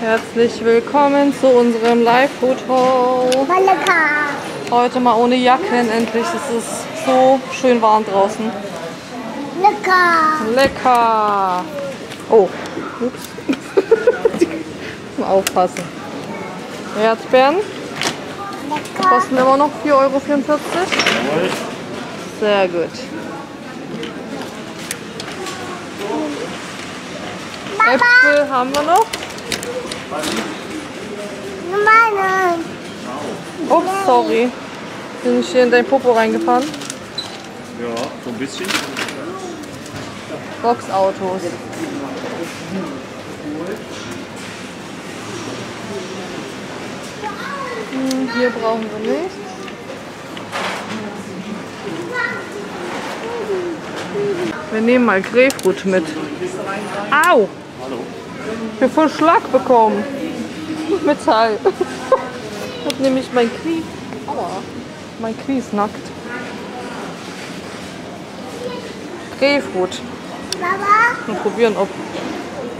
Herzlich willkommen zu unserem lecker. Heute mal ohne Jacken endlich. Es ist so schön warm draußen. Lecker. Lecker! Oh, ups. mal aufpassen. Erdbeeren Lecker. kosten immer noch 4,44 Euro. Sehr gut. Äpfel haben wir noch. Meine. Ups, sorry. Bin ich hier in dein Popo reingefahren? Ja, so ein bisschen. Boxautos. Hm, Hier brauchen wir nichts. Wir nehmen mal Grapefruit mit. Au! Ich habe voll Schlag bekommen. Metall. Ich habe nämlich mein Knie. Aua. Mein Knie ist nackt. Grapefruit. Mama. Mal probieren, ob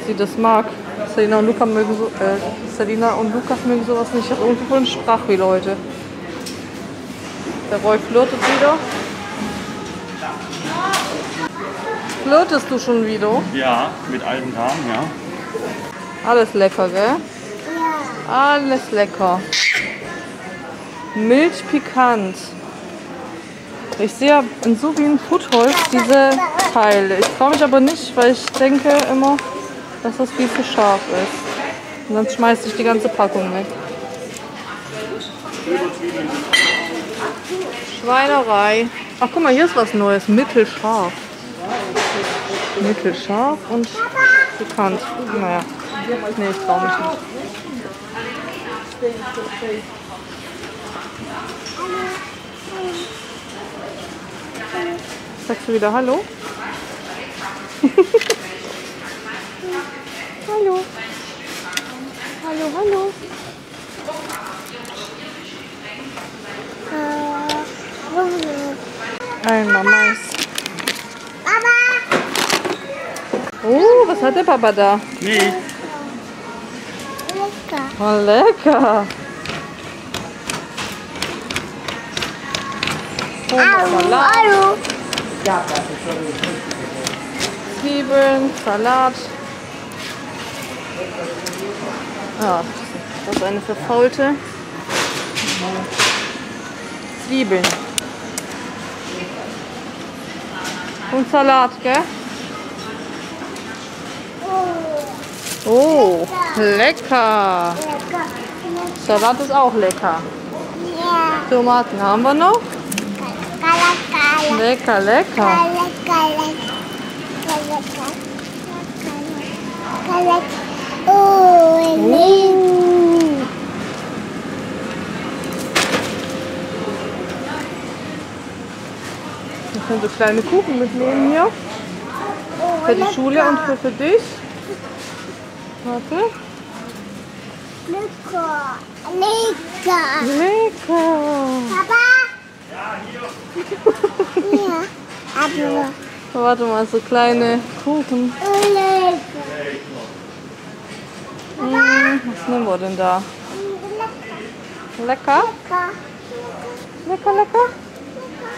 sie das mag. Selina und, Luca mögen so, äh, Selina und Lukas mögen sowas nicht. Ich habe irgendwie voll einen Sprachfehler heute. Der Roy flirtet wieder. Flirtest du schon wieder? Ja, mit alten Damen, ja. Alles lecker, gell? Ja. Alles lecker. Milch pikant. Ich sehe in so vielen Foodholz diese Teile. Ich traue mich aber nicht, weil ich denke immer, dass das viel zu scharf ist. Und sonst schmeiße ich die ganze Packung weg. Schweinerei. Ach guck mal, hier ist was Neues. Mittelscharf. Mittelscharf und pikant. Naja, nee, ich traue mich nicht. Sagst du wieder Hallo? hallo. Hallo, hallo. Äh, Einmal Mais. Mama. Was hat der Papa da? Nee, Lecker. Oh, lecker. Oh, Au. Salat, Hallo. Zwiebeln, Salat. Ah, das ist eine verfaulte. Zwiebeln. Und Salat, gell? Oh, lecker. Lecker. Salat ist auch lecker. Ja. Tomaten haben wir noch. Lecker. Lecker, lecker. Lecker. Lecker. Lecker. Lecker. Oh, nee. Wir können so kleine Kuchen mitnehmen hier. Für die Schule und für, für dich. Warte. Lecker. Lecker. Lecker. Papa? Ja, hier. Hier. Aber Warte mal, so kleine Kuchen. lecker. Hm, was nehmen wir denn da? Lecker? Lecker, lecker.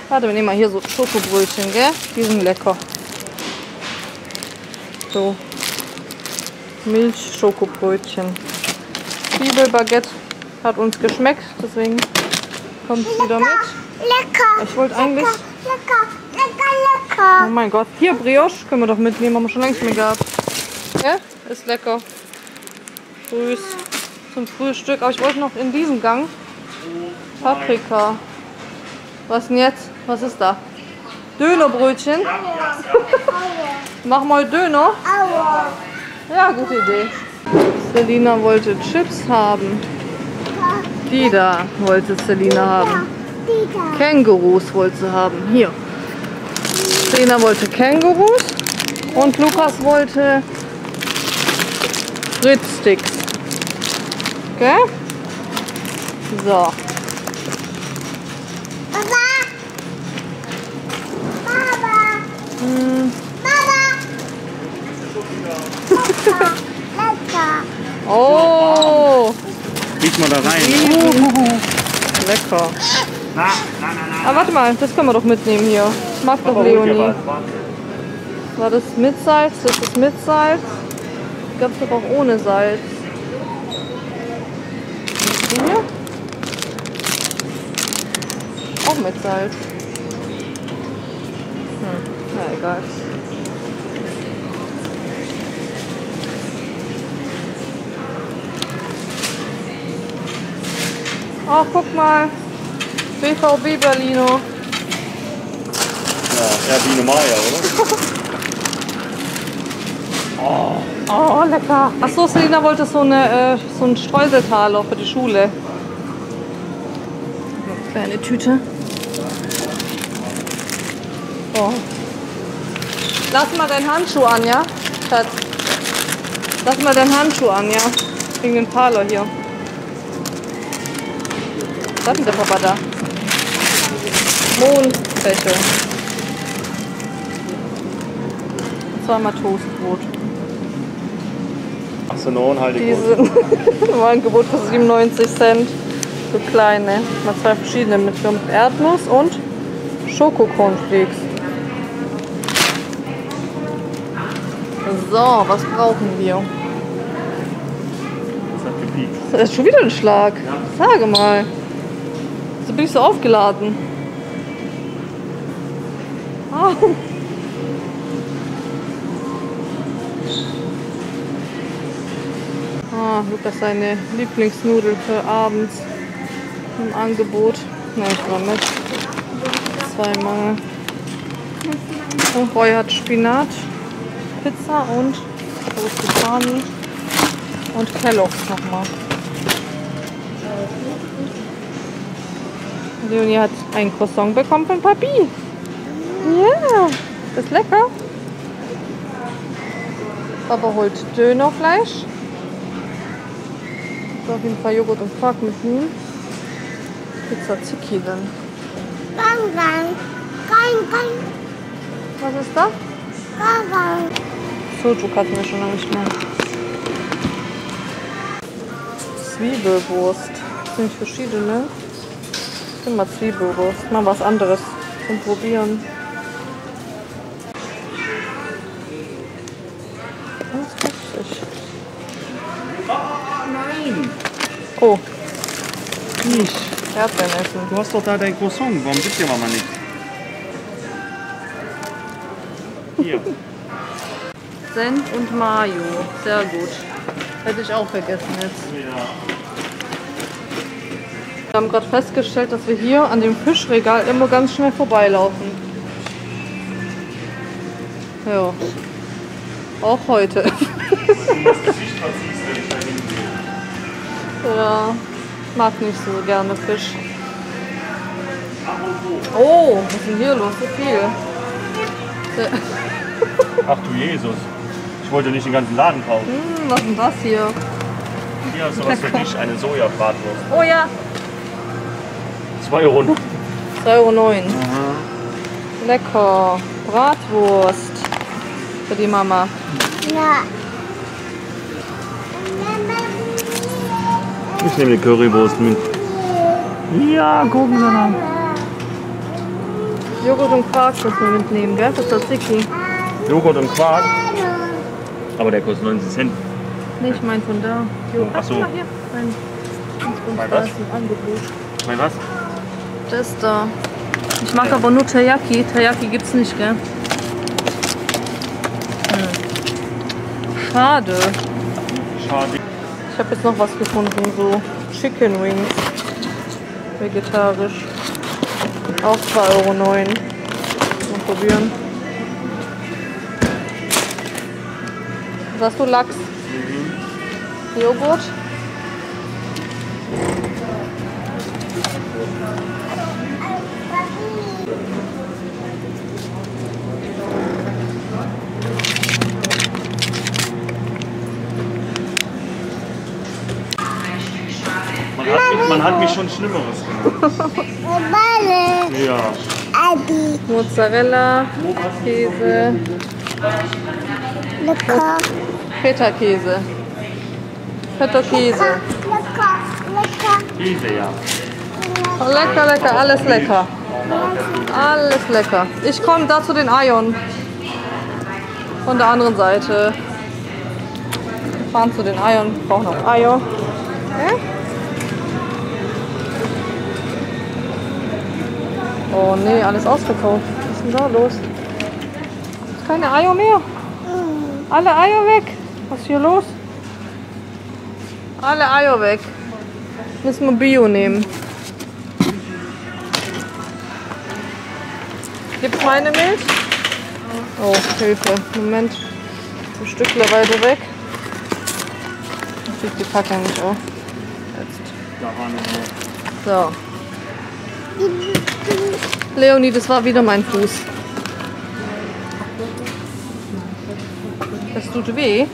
Warte, wir nehmen mal hier so Schokobrötchen, gell? Die sind lecker. So. Milch-Schokobrötchen. Zwiebelbaguette hat uns geschmeckt, deswegen kommt es wieder mit. Lecker. Ich wollte eigentlich. Lecker. Lecker. Oh Lecker. mein Gott, hier Brioche können wir doch mitnehmen, haben wir schon längst mehr gehabt. Ja, ist lecker. Frühs zum Frühstück. Aber ich wollte noch in diesem Gang Paprika. Was denn jetzt? Was ist da? Dönerbrötchen? Mach mal Döner. Ja, gute Idee. Selina wollte Chips haben. Die da wollte Selina haben. Kängurus wollte sie haben. Hier. Selina wollte Kängurus und Lukas wollte Fritzsticks. Gell? So. Papa. Papa. Hm, Papa. Oh, Riech mal da rein. Lecker. Na, na, na, na. Ah, warte mal, das können wir doch mitnehmen hier. Mag doch Leonie. War das mit Salz? Das ist mit Salz. Glaube, es auch ohne Salz. Die hier? Auch mit Salz. Hm, na egal. Ach, guck mal. BVB Berlino. Ja, Biene Maya, oder? Oh, lecker. Achso, Selina wollte so, eine, äh, so einen Streuseltaler für die Schule. Eine kleine Tüte. Oh. Lass mal deinen Handschuh an, ja? Schatz. Lass mal deinen Handschuh an, ja? Wegen den Parler hier. Was hat denn der Papa da? Mondfächer. Zweimal Toastbrot. Ach so, no, halt Die die sind im Angebot für 97 Cent. So kleine. Mal zwei verschiedene mit Erdnuss und Schokocornflakes. So, was brauchen wir? Das hat gepiekt. Das ist schon wieder ein Schlag. Sage mal. So bin ich so aufgeladen. Ah. Ah, Lukas seine Lieblingsnudel für abends im Angebot. Na, ich war mit. Zweimal. Und Roy hat Spinat, Pizza und Rosticani und Kellogg's nochmal. Leonie hat ein Croissant bekommen von Papi. Ja, ist lecker. Papa holt Dönerfleisch. So, auf jeden Fall Joghurt und Quark mit Huhn. Pizza Zicki dann. Gang, gang. Gang, gang. Was ist da? Gang, gang. Sujuk hatten wir schon lange nicht mehr. Zwiebelwurst. Das sind verschiedene. Nehme mal Zwiebelwurst. Mal was anderes zum Probieren. Ganz richtig. Nein! Oh, Nicht. Erdbeeren essen. Du hast doch da dein Croissant. Warum gibt dir Mama nicht? Hier. Senf und Mayo. Sehr gut. Hätte ich auch vergessen jetzt. Ja. Wir haben gerade festgestellt, dass wir hier an dem Fischregal immer ganz schnell vorbeilaufen. Ja. Auch heute. ja. Ich mag nicht so gerne Fisch. Oh, was ist denn hier los? So viel. Ach du Jesus. Ich wollte nicht den ganzen Laden kaufen. Hm, was ist denn das hier? Hier hast du was für dich, eine Sojabratwurst. Oh ja. 2 Euro. 3,09 Euro. Lecker. Bratwurst. Für die Mama. Ja. Ich nehme die Currywurst mit. Ja, gucken Sie mal. Joghurt und Quark müssen wir mitnehmen, gell? Das ist das Zicki. Joghurt und Quark. Aber der kostet 90 Cent. Nee, ich mein von da. Jo, Ach so. hier. Mein da was? ist ein Angebot. Ich meine was? Das da. Ich mag aber nur Teriyaki. Teriyaki gibt's nicht, gell? Hm. Schade. Schade. Ich habe jetzt noch was gefunden, so Chicken Wings. Vegetarisch. Auch 2,09 Euro. Mal probieren. Was hast du Lachs? Joghurt? Man hat, man hat mich schon Schlimmeres gemacht. Ja. Mozzarella, Käse, Lecker. Feta-Käse. Feta-Käse. Lecker. Lecker. Diese, ja. Lecker, lecker, alles lecker. Alles lecker. Ich komme da zu den Ion. Von der anderen Seite. Wir fahren zu den Ion. Wir brauchen noch Ion. Ja? Oh nee, alles ausverkauft. Was ist denn da los? Ist keine Eier mehr. Alle Eier weg. Was ist hier los? Alle Eier weg. Müssen wir Bio nehmen. Gibt keine Milch? Oh, Hilfe. Moment. Ein Stückler weiter weg. Ich krieg die Packung nicht auf. Jetzt. So. Leonie, das war wieder mein Fuß. Das tut weh,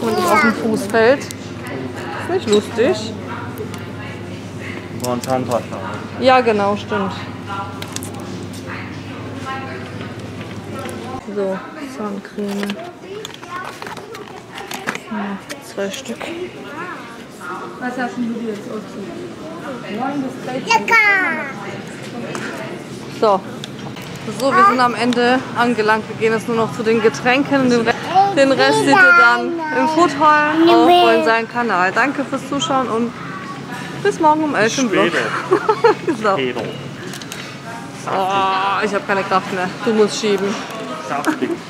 wenn das auf den Fuß fällt. Ist nicht lustig. War ein Zahnpasta. Ja, genau, stimmt. So, Zahncreme. Ja, zwei Stück. Was hast du jetzt Lecker. So. So, wir sind am Ende angelangt. Wir gehen jetzt nur noch zu den Getränken und den, Re den Rest seht ihr dann im Food Hall auf seinem Kanal. Danke fürs Zuschauen und bis morgen um 11 im so. Oh, ich habe keine Kraft mehr. Du musst schieben. South Creek.